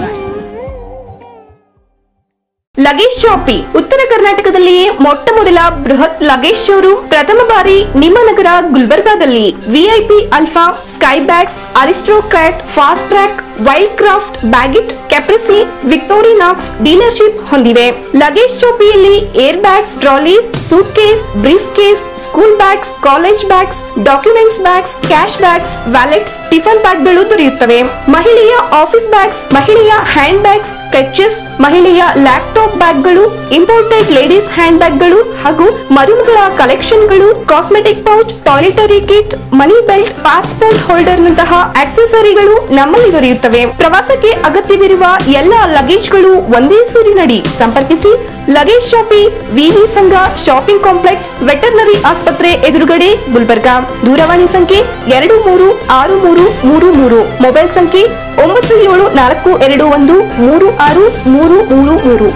Luggage shoppe ಉತ್ತರ ಕರ್ನಾಟಕದಲ್ಲಿಯೇ ಮೊಟ್ಟ ಮೊದಲ ಬೃಹತ್ ಲಗೇಜ್ ಶೋರೂಮ್. ಪ್ರಥಮ ಬಾರಿ ನಿಮ್ಮ ನಗರ ಗುಲ್ಬರ್ಗಾದಲ್ಲಿ. VIP Alpha Sky bags Aristocrat Fastrack Wildcraft Baggit Caprese Victorinox dealership ಹೊಂದಿವೆ. Luggage ಶಾಪಿಯಲ್ಲಿ air bags trolleys suitcase briefcase school bags college bags documents bags cash bags wallets tiffin ಬ್ಯಾಗ್ಗಳು ದೊರೆಯುತ್ತವೆ. ಮಹಿಳೆಯ ಆಫೀಸ್ ಬ್ಯಾಗ್ಸ್ ಮಹಿಳೆಯ hand bags clutches ಮಹಿಳೆಯ laptop ಬ್ಯಾಗ್ಗಳು imported ladies hand ಬ್ಯಾಗ್ಗಳು ಹಾಗೂ ಮರುಮಗಳ ಕಲೆಕ್ಷನ್ಗಳು cosmetic pouch toiletry kit money belt passport ಹೋಲ್ಡರ್ನಂತಹ ಆಕ್ಸೆಸರಿಗಳು ನಮ್ಮಲ್ಲಿ ದೊರೆಯುತ್ತವೆ. ಪ್ರವಾಸಕ್ಕೆ ಅಗತ್ಯವಿರುವ ಎಲ್ಲ ಲಗೇಜ್ಗಳು ಒಂದೇ ಸೂರಿನಡಿ. ಸಂಪರ್ಕಿಸಿ. ಲಗೇಜ್ ಶಾಪಿ ವಿವಿ ಸಂಘ ಶಾಪಿಂಗ್ ಕಾಂಪ್ಲೆಕ್ಸ್ ವೆಟರ್ನರಿ ಆಸ್ಪತ್ರೆ ಎದುರುಗಡೆ ಗುಲ್ಬರ್ಗಾ. ದೂರವಾಣಿ ಸಂಖ್ಯೆ ಎರಡು ಮೂರು ಆರು ಮೂರು ಮೂರು ಮೂರು. ಮೊಬೈಲ್ ಸಂಖ್ಯೆ ಒಂಬತ್ತು ಏಳು ನಾಲ್ಕು ಎರಡು ಒಂದು ಮೂರು ಆರು ಮೂರು ಮೂರು ಮೂರು